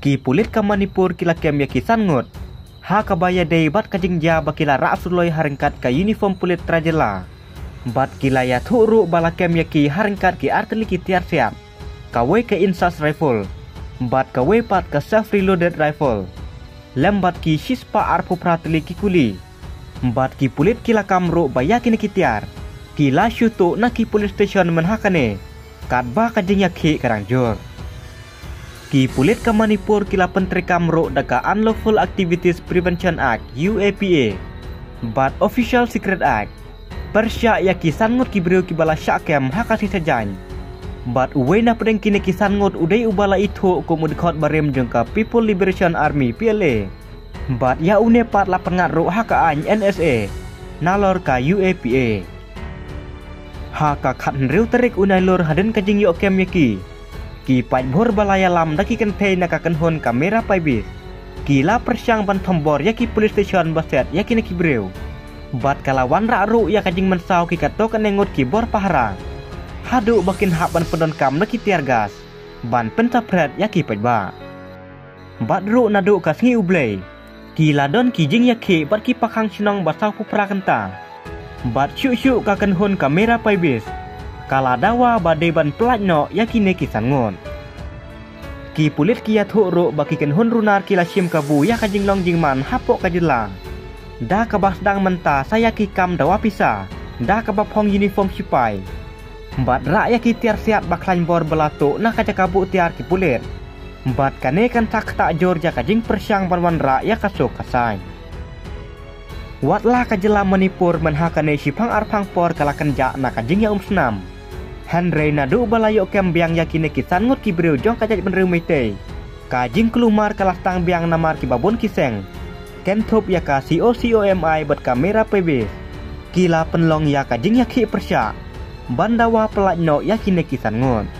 ki pulit ka Manipur kila kem ya ngot ha kabaya dei bat kajing ja bakila ra suloi haringkat ka uniform pulit trajela. Bat kila ya thuru bala kem ya ki haringkat ki ki tiar siap. Kawe ke insas rifle. Bat kawe pat ka self reloaded rifle. Lembat ki shispa arpu pratili ki kuli. Bat ki pulit kila kamru bayakini ki tiar. Kila syutu na ki police station menhakane kat ba kajing ya ki karangjur Ki pulit ke Manipur kila Penteri Kamro daka Unlawful Activities Prevention Act UAPA But Official Secret Act. Persya ya kisan ngut kibriu kibala syakem hakasi sajan But uwe na pedeng kini kisan ngut udai ubala itu komudikot barem jengka People Liberation Army PLA But ya une pat la pengaruh haka any NSA Nalor ka UAPA Haka kat riu terik unai lor haden kajing yok kem yaki ki pai bor balaya lam daki kan pay na kakan hon kamera pai bis ki la persyang ban tombor ya ki police station baset ya ki neki breu. Bat kalawan ra ru ya kajing mensau ki kato kan nengut ki bor pahara. Hadu bakin hak ban pendon kam daki tiar gas. Ban pentapret ya ki pai ba. Bat ru nadu ka singi ublei ki ladon ki jing ya ki bat ki pakang sinong basau pupra kenta bat syu syu kakan hon kamera pai bis kala dawa badai ban pelat no yakine kisan ngon. Ki pulit kia thuro baki ken hun runar kila sim kabu ya kajing long jing man hapok kajilang da kabas dang menta saya ki kam dawa pisa. Da kabap hong uniform sipai. Bat rak ya ki tiar siat baklain bor belato na kaca kabu tiar ki pulit. Bat kane kan tak tak ja kajing rak ya kasuk kasai Watlah kajelam Manipur menhakane sipang arpang por kalakan jak na kajing ya um senam Henry nadu balayo kem biang yakine kisan ngut ki breu jong kajat benreu meite. Kajing kelumar kalah tang biang namar ki babon kiseng. Kentop ya ka COCOMI buat kamera PB. Kila penlong ya kajing ya ki persya. Bandawa pelak no yakine kisan ngut.